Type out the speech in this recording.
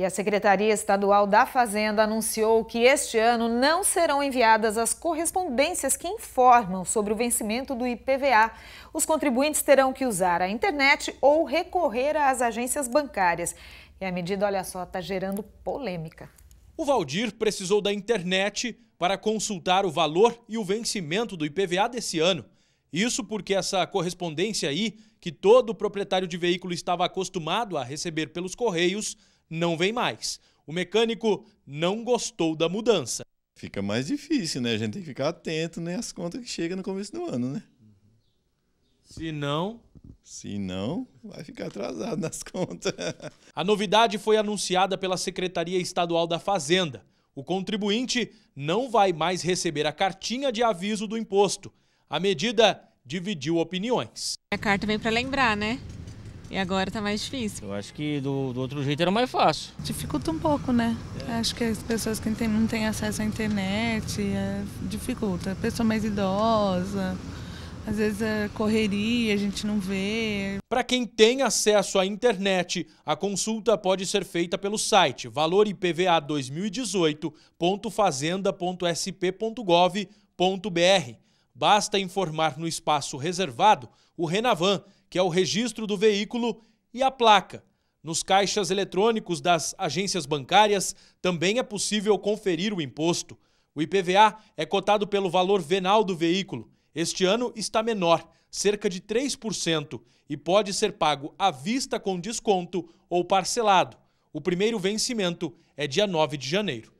E a Secretaria Estadual da Fazenda anunciou que este ano não serão enviadas as correspondências que informam sobre o vencimento do IPVA. Os contribuintes terão que usar a internet ou recorrer às agências bancárias. E a medida, olha só, está gerando polêmica. O Valdir precisou da internet para consultar o valor e o vencimento do IPVA desse ano. Isso porque essa correspondência aí, que todo proprietário de veículo estava acostumado a receber pelos correios, não vem mais. O mecânico não gostou da mudança. Fica mais difícil, né? A gente tem que ficar atento né, às contas que chegam no começo do ano, né? Se não. Se não, vai ficar atrasado nas contas. A novidade foi anunciada pela Secretaria Estadual da Fazenda. O contribuinte não vai mais receber a cartinha de aviso do imposto. A medida dividiu opiniões. A carta vem para lembrar, né? E agora tá mais difícil. Eu acho que do, do outro jeito era mais fácil. Dificulta um pouco, né? É. Acho que as pessoas que não têm acesso à internet é, dificulta. Pessoa mais idosa, às vezes a correria a gente não vê. Para quem tem acesso à internet, a consulta pode ser feita pelo site valoripva2018.fazenda.sp.gov.br. Basta informar no espaço reservado o Renavan, que é o registro do veículo, e a placa. Nos caixas eletrônicos das agências bancárias também é possível conferir o imposto. O IPVA é cotado pelo valor venal do veículo. Este ano está menor, cerca de 3%, e pode ser pago à vista com desconto ou parcelado. O primeiro vencimento é dia 9 de janeiro.